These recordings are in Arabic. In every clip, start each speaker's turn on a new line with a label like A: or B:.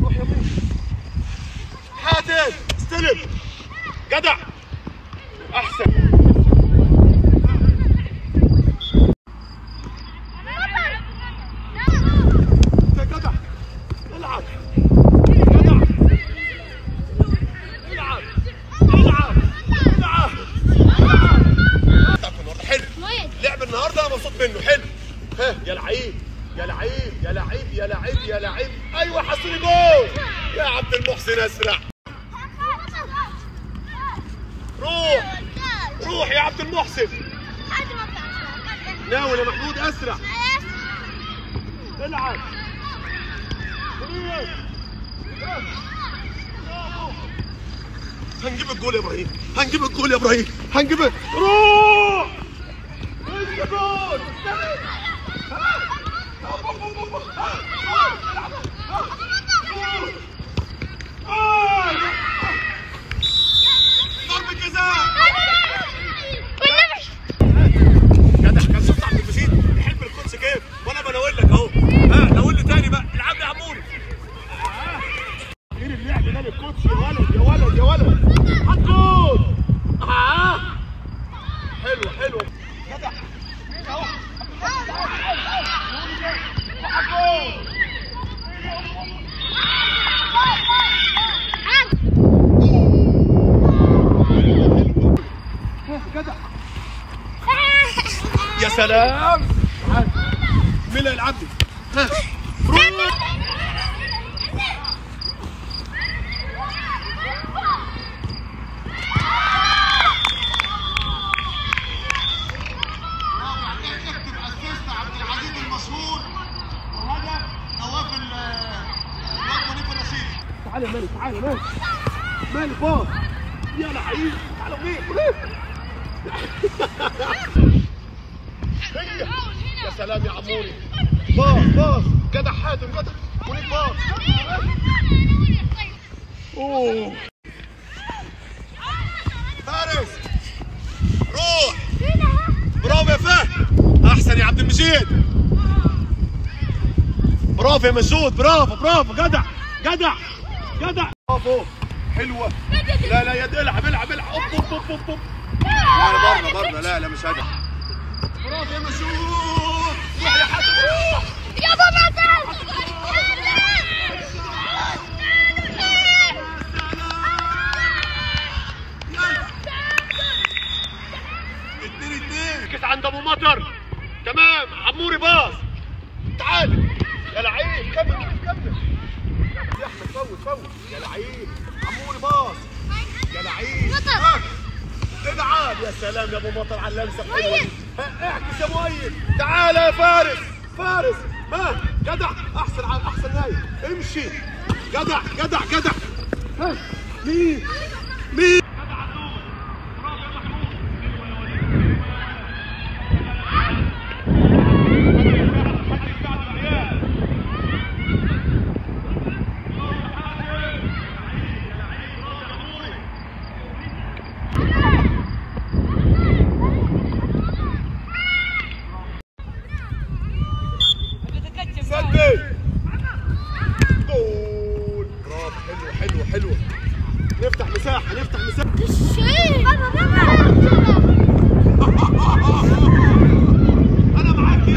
A: روح يا مين حاتم استلم جدع احسن حلو لعب النهارده أنا مبسوط منه. حلو. ها يا لعيب. يا لعيب يا لعيب يا لعيب يا لعيب. أيوه حصلي جول. يا عبد المحسن أسرع. روح روح يا عبد المحسن. ناول يا محمود أسرع. العب. هنجيب الجول يا إبراهيم. هنجيب الجول يا إبراهيم. هنجيب روح. انت جول ال coach يا ولد يا ولد يا ولد حط جول آه حلو حلو جدع اهو حط جول جدع يا سلام تعال. مين اللي هيلعب لي؟ ها روح
B: اكتب assist عبد العزيز المشهور وهدف نواف ال- الواد منيف الرشيد
A: تعال يا مالك تعال يا مالك. مالك باص يا لعيب تعال منين منين هي. يا سلام يا عموري. باص باص. جدع حاتم جدع منيب باص. اوه فارس. روح. برافو يا فهد. أحسن يا عبد المجيد. برافو يا مسعود. برافو برافو. جدع جدع جدع برافو. حلوة. لا لا يد العب العب العب. أوب أوب أوب أوب أوب. لا بره بره لا لا مش هدف برافو يا مسعود روح يا حسن روح كيس عند ابو مطر. تمام عموري pass. تعال. يا لعيب كمل كمل. يا أحمد فوت فوت. يا لعيب عموري pass. يا لعيب
C: مطر.
A: العاب يا سلام يا ابو مطر على اللمسة. الحلوه اعكس يا مؤيد تعال يا فارس. فارس ها جدع. أحسن أحسن نايم امشي. جدع جدع جدع. ها؟ مين؟ حلو حلو حلو نفتح مساحة نفتح مساحة. أنا معاك يا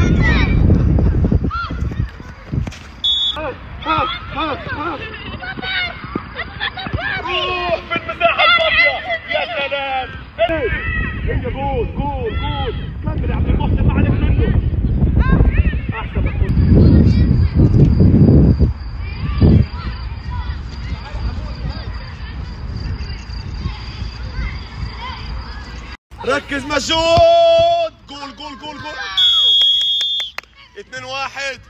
A: هي هي جول جول جول كمل يا عبد المحسن ما عليك منه احسن محمود ركز مجهود. جول جول جول جول. 2 1